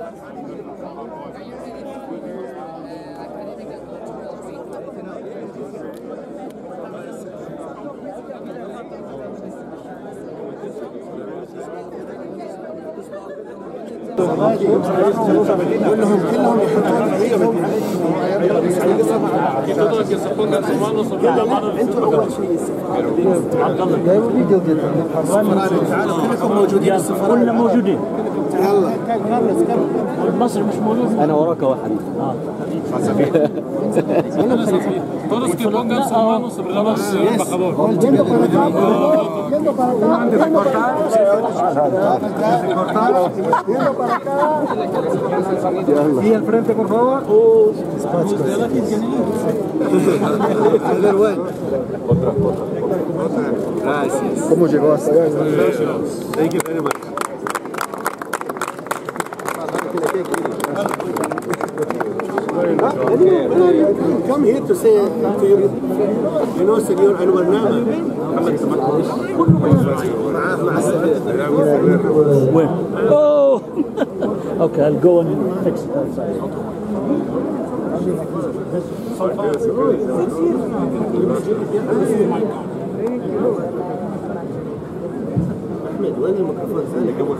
ありがとうございます。كلهم كلهم يحطون أنتم اول شيء كلكم موجودين. السفراء كلنا موجودين يلا. مصر مش موجود أنا وراك واحد. Todos que pongan sobre la voz del embajador. Para cá yendo para acá, yendo para acá. Yendo para cá e al frente, por favor. Otra, otra. Gracias. ¿Cómo llegó hasta allá? Thank you very much. Thank you. Come here to say to your, you know, Senor Anwar Nama. وين؟ اوه أوكي I'll go and fix it outside. احمد وين الميكروفون ثاني قبل